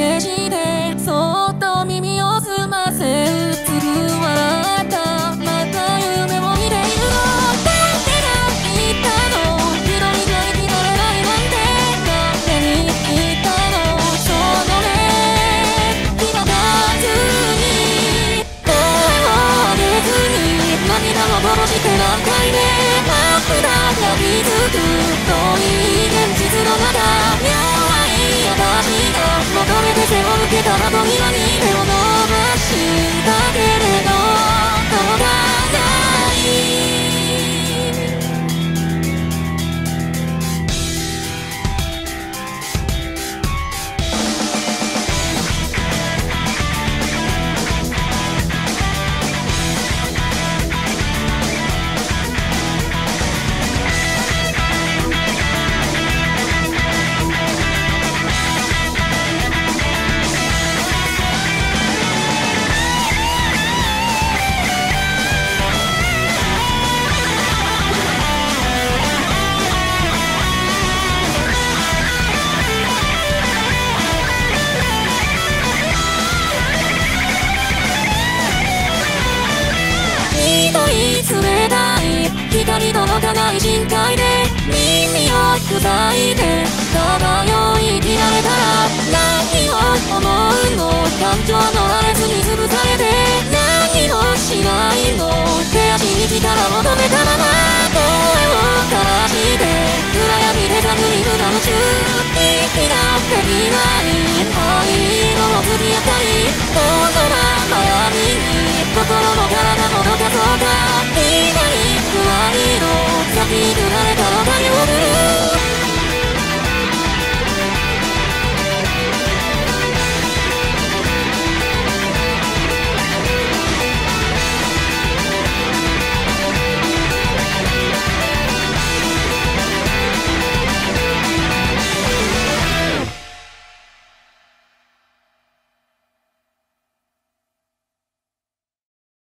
けしそっと耳を澄ませうつぶ笑ったまた夢を見ているのだって何言ったの一人じゃ生きられないなんて勝手に言ったのそのね今だずに声を出ずに涙を殺して何回目涙が気づくつくけた窓際に冷たい光届かない深海で耳を砕いてただよ生られたら何を思うの感情の荒れずに潰されて何をしないの？手足に力を止めたまま声を枯らして暗闇で探り無駄夢中。